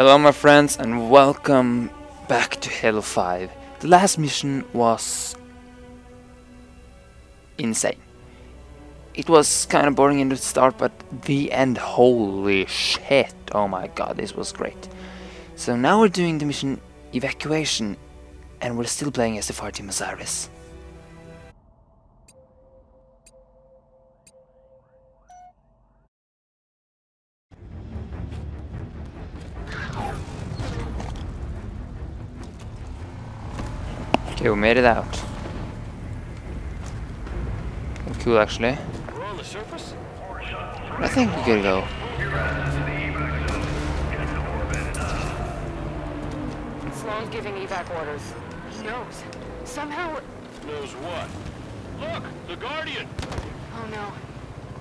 Hello my friends and welcome back to Halo 5. The last mission was insane. It was kind of boring in the start but the end, holy shit, oh my god, this was great. So now we're doing the mission Evacuation and we're still playing as the fire team Osiris. Okay, we made it out. Cool, actually. We're on the surface? I think we could go. Sloan's giving evac orders. He knows. Somehow... Knows what? Look! The Guardian! Oh no.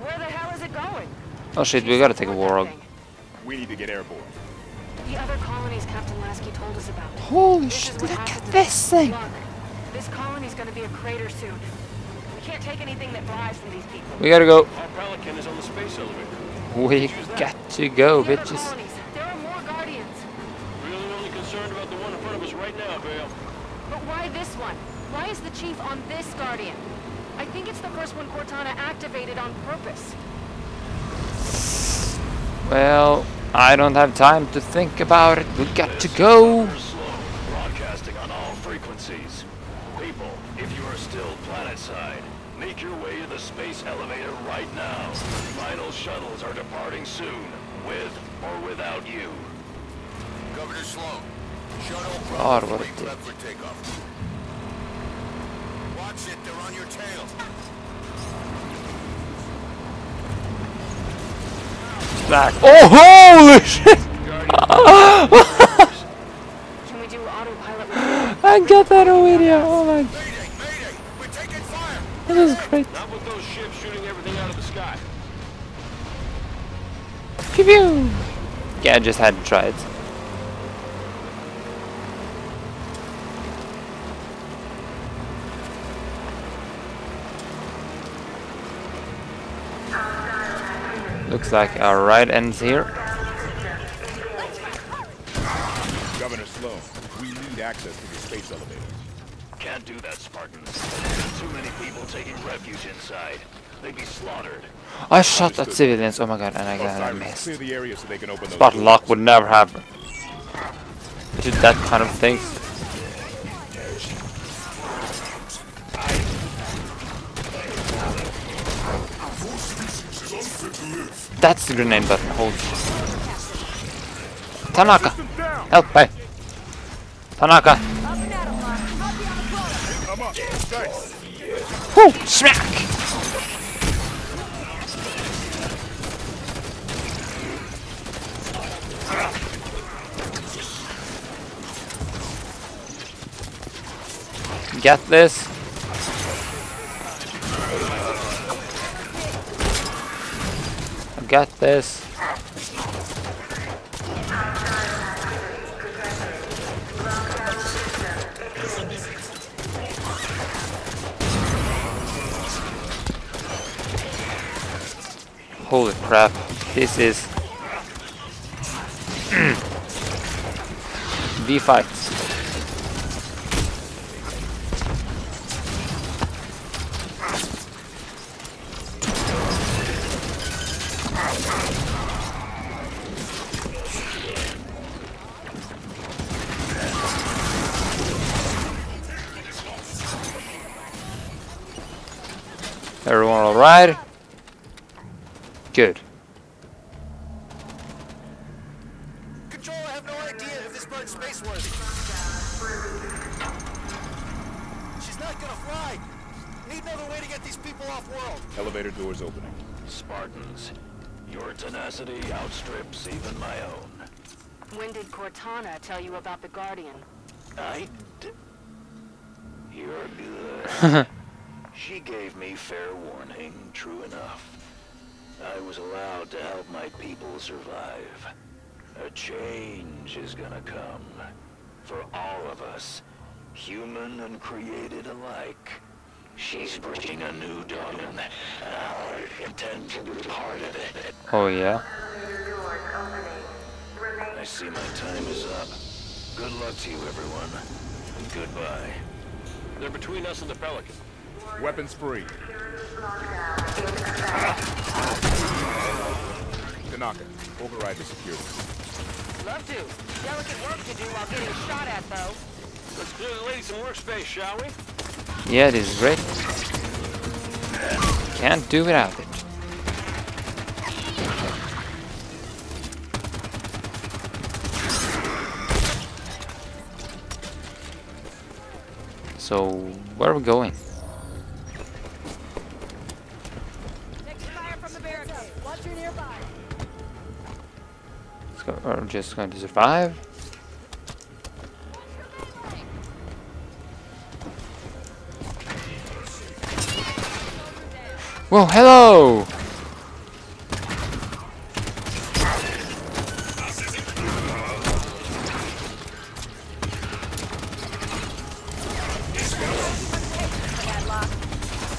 Where the hell is it going? Oh shit, we gotta take a Support that We need to get airborne. The other colonies Captain Lasky told us about. Holy shit, look at this thing! Look, this colony's gonna be a crater soon. We can't take anything that flies from these people. We gotta go. Our Pelican is on the space elevator. We got to go, the bitches. there are more guardians. Really only concerned about the one in front of us right now, Vale. But why this one? Why is the chief on this guardian? I think it's the first one Cortana activated on purpose. Well, I don't have time to think about it. We got to go. Your way to the space elevator right now. Final shuttles are departing soon, with or without you. Governor Sloan, shuttle God, Bravo 3 dick. prep for takeoff. Watch it, they're on your tail. Back. Oh, holy shit! Can we do autopilot I got that on video. Oh my, Mayday, mayday, we're taking fire. that was great. Not with those ships shooting everything out of the sky. Pew pew. Yeah, I just had to try it. Looks like our ride ends here. Governor Sloan, we need access to the space elevator. Can't do that, Spartans. There's too many people taking refuge inside. They'd be slaughtered. I shot at civilians. Oh my god, and I got I Osiris, missed. clear so they can open Spot doors. Locke would never have did that kind of thing. That's the grenade button. Hold. shit. Tanaka! Help, hey! Tanaka! Whoo! Smack! Get this. I got this. Holy crap. This is the fight. Everyone alright? Good. Control, I have no idea if this bird's space-worthy. She's not gonna fly. Need another way to get these people off-world. Elevator doors opening. Spartans, your tenacity outstrips even my own. When did Cortana tell you about the Guardian? I d- You're good. she gave me fair warning, true enough. I was allowed to help my people survive. A change is gonna come. For all of us, human and created alike. She's bringing a new dawn, and I intend to be part of it. Oh yeah. I see my time is up. Good luck to you, everyone. Goodbye. They're between us and the Pelican. Weapons free. Tanaka, override the security. Love to. Delicate work to do while getting shot at, though. Let's clear the lady some workspace, shall we? Yeah, this is great. Can't do without it. So, where are we going? Taking fire Let's go, or just going to survive? Whoa, hello!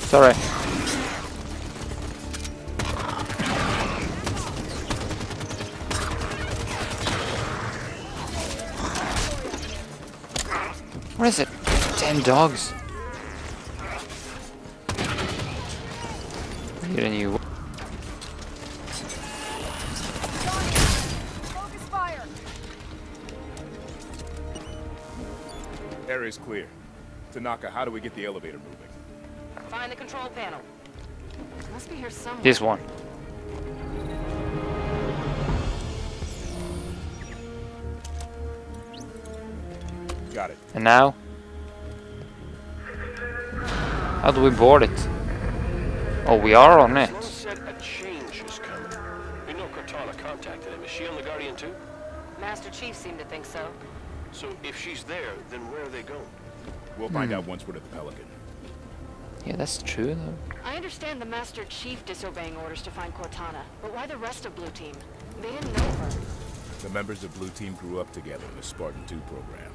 Sorry. What is it? Ten dogs. Get a new. Focus fire. Area's clear. Tanaka, how do we get the elevator moving? Find the control panel. Must be here somewhere. This one. Got it. And now? How do we board it? Oh, we are on it. Sloan said a change is coming. We know Cortana contacted him. Is she on the Guardian too? Master Chief seemed to think so. So if she's there, then where are they going? We'll find hmm. out once we're at the Pelican. Yeah, that's true though. I understand the Master Chief disobeying orders to find Cortana, but why the rest of Blue Team? They didn't know her. The members of Blue Team grew up together in the Spartan 2 program.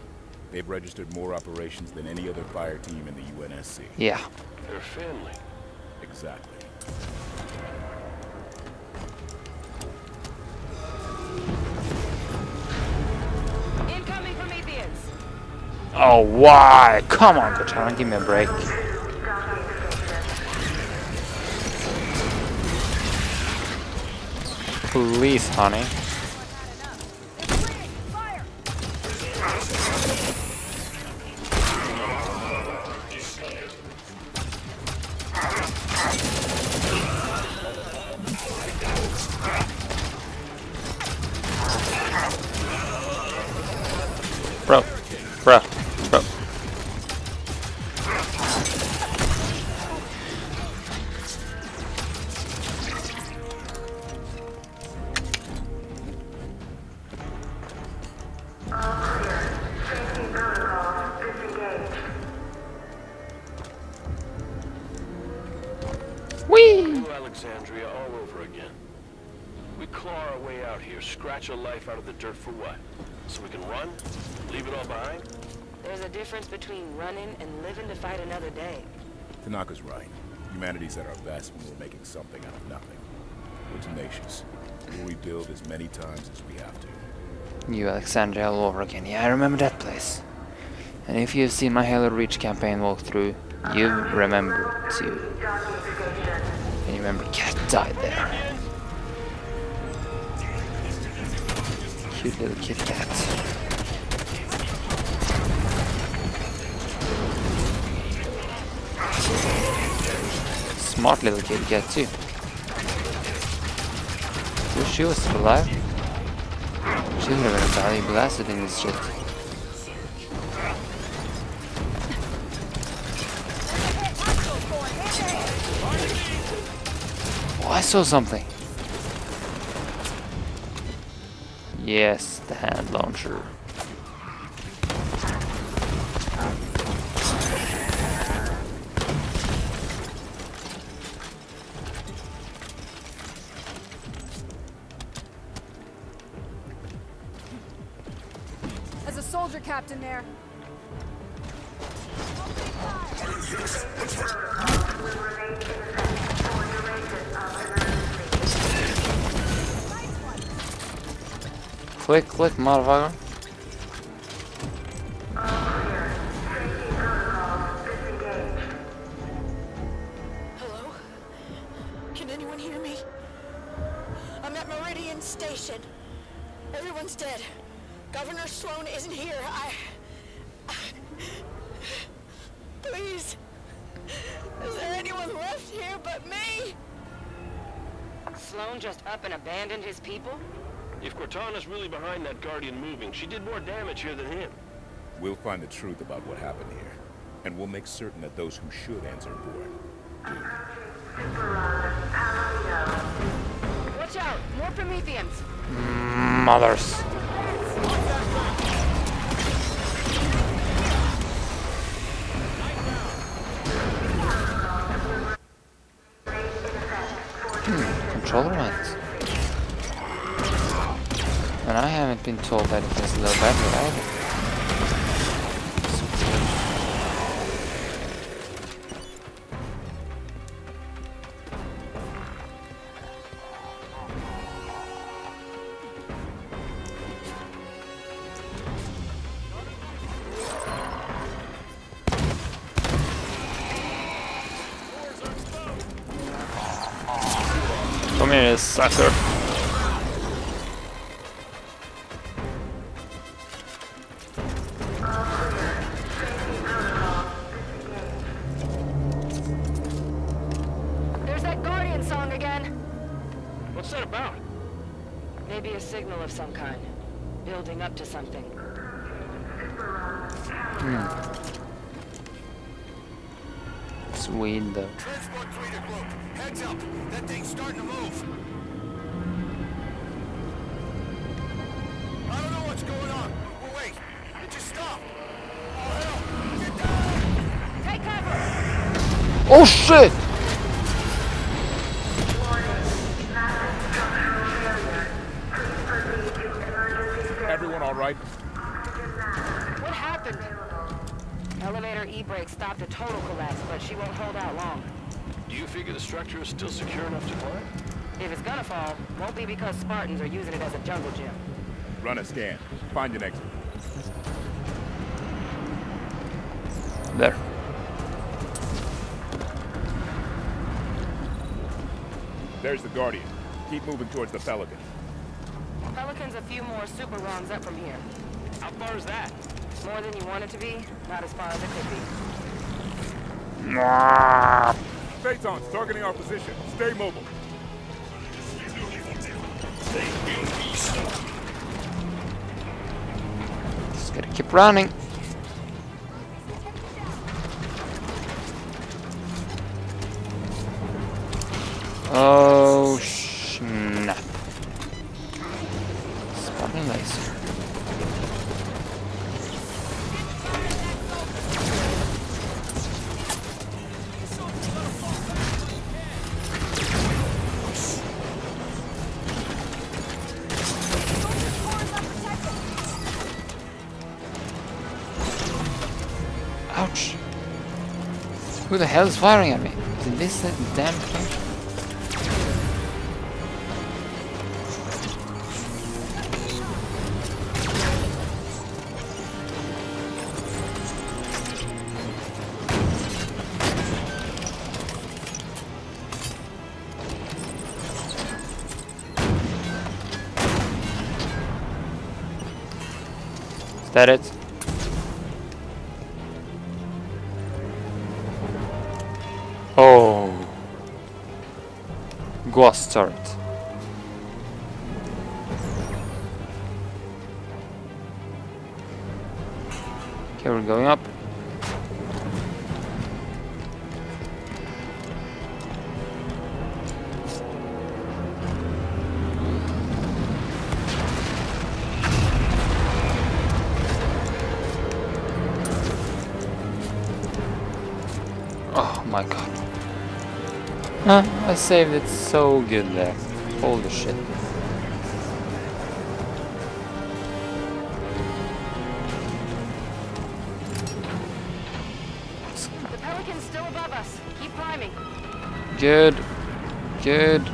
They've registered more operations than any other fire team in the UNSC. Yeah. They're family. Exactly. Incoming Prometheans! Oh, why? Come on, Cortana, give me a break. Please, honey. Bro. Bro. Alexandria all over again. We claw our way out here, scratch a life out of the dirt for what? So we can run? Leave it all behind? There's a difference between running and living to fight another day. Tanaka's right. Humanity's at our best when we're making something out of nothing. We're tenacious. We'll rebuild as many times as we have to. New Alexandria all over again. Yeah, I remember that place. And if you've seen my Halo Reach campaign walkthrough, you remember too. And you remember Kat died there. Cute little Kit Kat. Smart little Kit Kat too. Wish she was still alive. She would have valuable asset in this shit. Oh, I saw something. Yes, the hand launcher. Soldier captain there. Click, click, motherfucker. Governor Sloan isn't here. I... Please. Is there anyone left here but me? Sloan just up and abandoned his people? If Cortana's really behind that Guardian moving, she did more damage here than him. We'll find the truth about what happened here. And we'll make certain that those who should answer for it do. Watch out! More Prometheans! Mothers. Controller lines. And I haven't been told that it is low battery either. Come here, sucker. Oh shit! Everyone all right? What happened? Elevator E-brake stopped a total collapse, but she won't hold out long. Do you figure the structure is still secure enough to climb? If it's gonna fall, won't be because Spartans are using it as a jungle gym. Run a scan. Find an exit. There. There's the Guardian. Keep moving towards the Pelican. Pelican's a few more super rounds up from here. How far is that? More than you want it to be, not as far as it could be. Phaetons targeting our position. Stay mobile. Just gotta keep running. Oh snap. Spotting laser. Ouch. Who the hell is firing at me? Is this damn thing? That it? Oh. Ghost turret. Okay, we're going up. I saved it so good there. Holy shit. The Pelican's still above us. Keep climbing. Good. Good.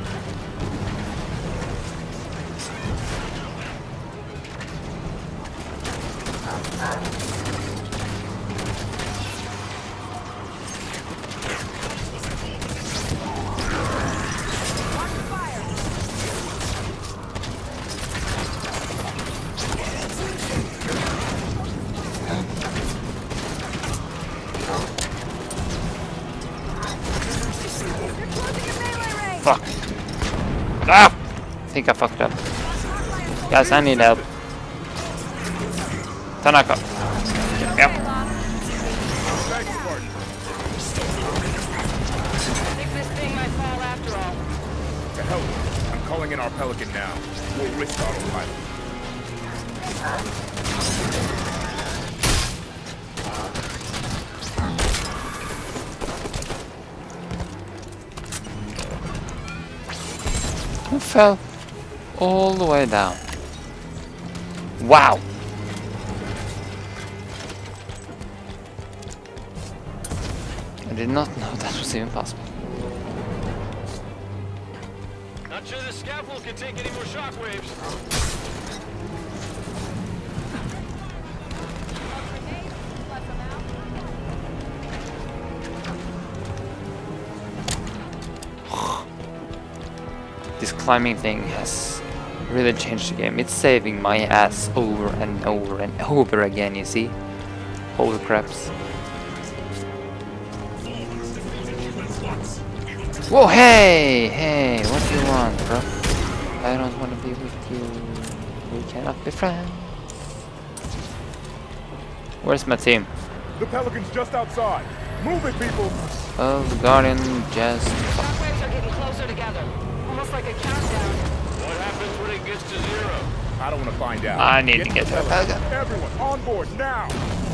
Ah! I think I fucked up. Guys, I need help. Tanaka. Yep. I'm calling in our Pelican now. We'll risk. Fell all the way down? Wow! I did not know that was even possible. Not sure the scaffold can take any more shockwaves. Climbing thing has really changed the game. It's saving my ass over and over and over again, you see? Holy craps. Whoa, hey! Hey, what do you want, bro? I don't want to be with you. We cannot be friends. Where's my team? The Pelican's just outside. Move it, people! Oh, the Guardian just... Shockwaves are getting closer together. Almost like a countdown. What happens when it gets to zero? I don't want to find out. I need to get the to the Everyone, on board, now!